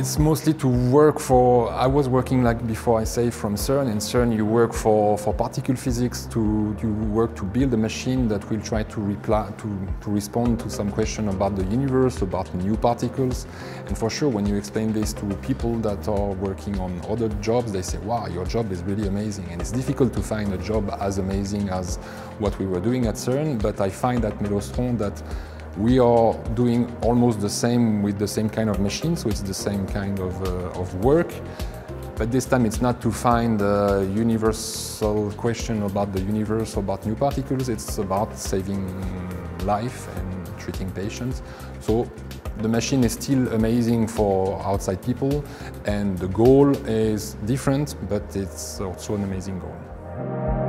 It's mostly to work for, I was working like before I say from CERN. In CERN you work for, for particle physics, to, you work to build a machine that will try to, reply, to, to respond to some question about the universe, about new particles. And for sure when you explain this to people that are working on other jobs, they say, wow, your job is really amazing. And it's difficult to find a job as amazing as what we were doing at CERN, but I find at MedAustron that we are doing almost the same with the same kind of machine, so it's the same kind of, uh, of work. But this time it's not to find a universal question about the universe or about new particles, it's about saving life and treating patients. So the machine is still amazing for outside people and the goal is different, but it's also an amazing goal.